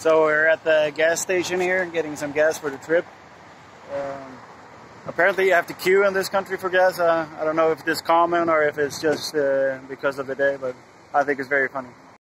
So we're at the gas station here, getting some gas for the trip. Um, apparently you have to queue in this country for gas. Uh, I don't know if it's common or if it's just uh, because of the day, but I think it's very funny.